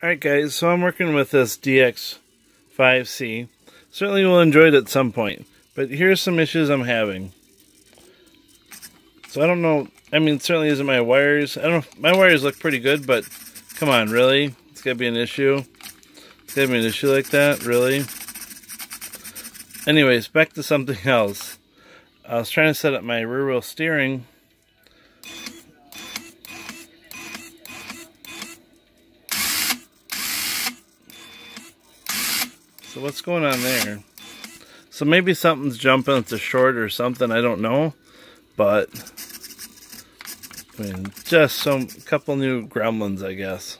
Alright guys, so I'm working with this DX5C. Certainly will enjoy it at some point, but here's some issues I'm having. So I don't know, I mean certainly isn't my wires, I don't know, my wires look pretty good, but come on, really? It's gotta be an issue? It's gotta be an issue like that, really? Anyways, back to something else. I was trying to set up my rear wheel steering So what's going on there? So maybe something's jumping, it's a short or something, I don't know. But, I mean, just some couple new gremlins, I guess.